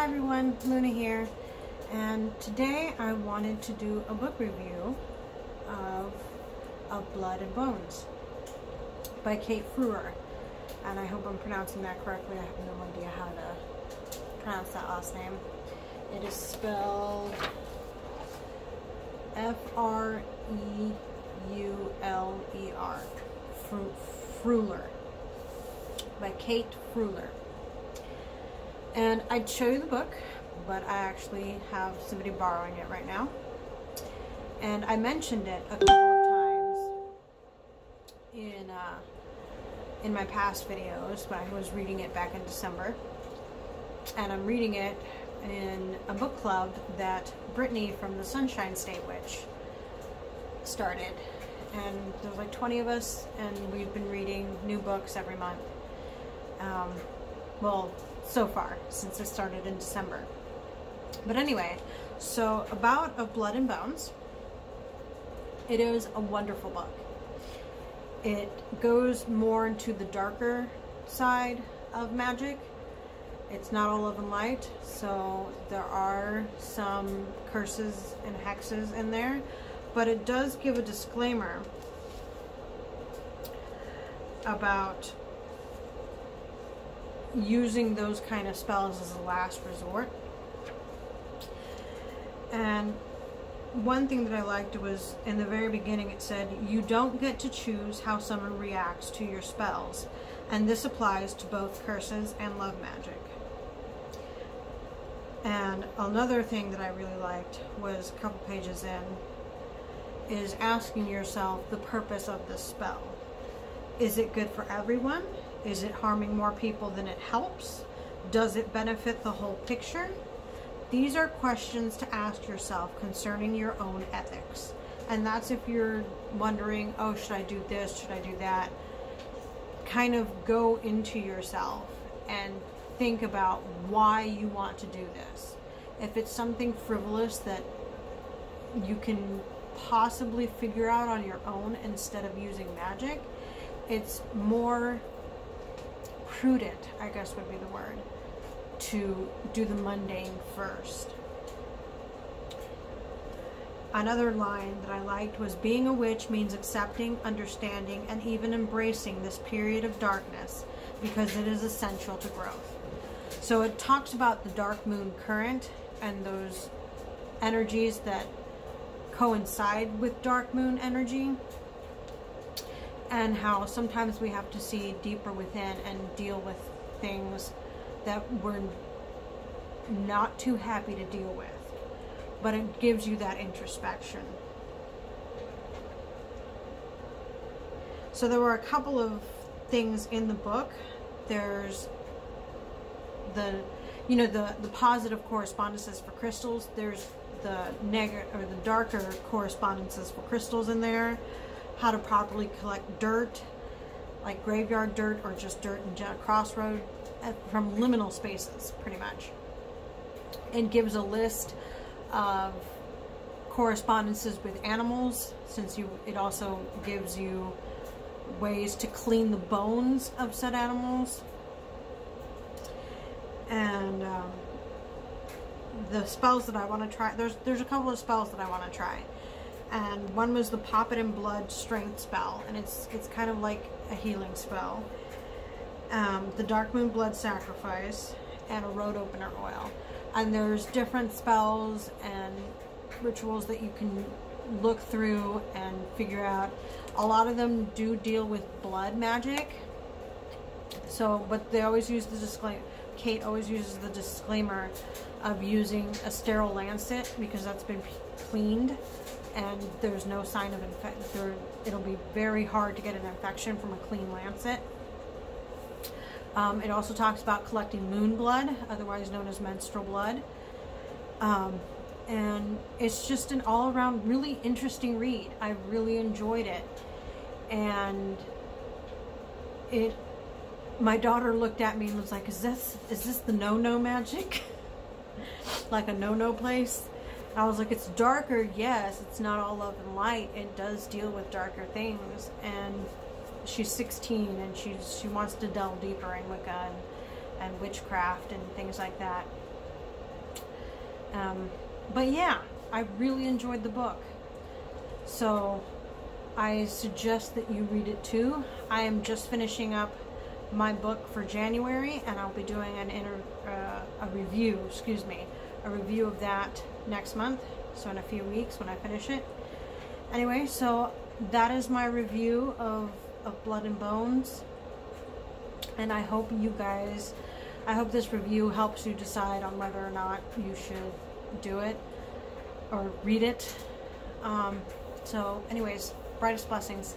Hi everyone, Luna here, and today I wanted to do a book review of Of Blood and Bones by Kate Freuler, and I hope I'm pronouncing that correctly. I have no idea how to pronounce that last name. It is spelled F-R-E-U-L-E-R, Fruler, by Kate Freuler. And I'd show you the book, but I actually have somebody borrowing it right now. And I mentioned it a couple of times in uh, in my past videos when I was reading it back in December. And I'm reading it in a book club that Brittany from the Sunshine State Witch started. And there's like 20 of us, and we've been reading new books every month. Um, well, so far since it started in December. But anyway, so about Of Blood and Bones. It is a wonderful book. It goes more into the darker side of magic. It's not all love and light, so there are some curses and hexes in there, but it does give a disclaimer about using those kind of spells as a last resort. And one thing that I liked was in the very beginning it said, you don't get to choose how someone reacts to your spells. And this applies to both curses and love magic. And another thing that I really liked was a couple pages in, is asking yourself the purpose of this spell. Is it good for everyone? Is it harming more people than it helps? Does it benefit the whole picture? These are questions to ask yourself concerning your own ethics. And that's if you're wondering, oh, should I do this? Should I do that? Kind of go into yourself and think about why you want to do this. If it's something frivolous that you can possibly figure out on your own instead of using magic, it's more prudent, I guess would be the word, to do the mundane first. Another line that I liked was being a witch means accepting, understanding, and even embracing this period of darkness because it is essential to growth. So it talks about the dark moon current and those energies that coincide with dark moon energy and how sometimes we have to see deeper within and deal with things that we're not too happy to deal with. But it gives you that introspection. So there were a couple of things in the book. There's the, you know, the, the positive correspondences for crystals. There's the negative or the darker correspondences for crystals in there how to properly collect dirt, like graveyard dirt or just dirt in crossroad from liminal spaces, pretty much. And gives a list of correspondences with animals, since you it also gives you ways to clean the bones of said animals. And um, the spells that I want to try, there's there's a couple of spells that I want to try and one was the Poppet in Blood Strength spell, and it's it's kind of like a healing spell. Um, the Dark Moon Blood Sacrifice, and a Road Opener Oil. And there's different spells and rituals that you can look through and figure out. A lot of them do deal with blood magic. So, but they always use the disclaimer. Kate always uses the disclaimer of using a sterile lancet because that's been cleaned and there's no sign of infection. It'll be very hard to get an infection from a clean lancet. Um, it also talks about collecting moon blood, otherwise known as menstrual blood. Um, and it's just an all-around really interesting read. I really enjoyed it. And it my daughter looked at me and was like, is this is this the no-no magic? like a no-no place? I was like, it's darker, yes, it's not all love and light. It does deal with darker things. And she's 16 and she's she wants to delve deeper in Wicca and, and witchcraft and things like that. Um, but yeah, I really enjoyed the book. So I suggest that you read it too. I am just finishing up my book for January, and I'll be doing an inter, uh, a review. Excuse me, a review of that next month. So in a few weeks when I finish it. Anyway, so that is my review of of Blood and Bones, and I hope you guys. I hope this review helps you decide on whether or not you should do it or read it. Um, so, anyways, brightest blessings.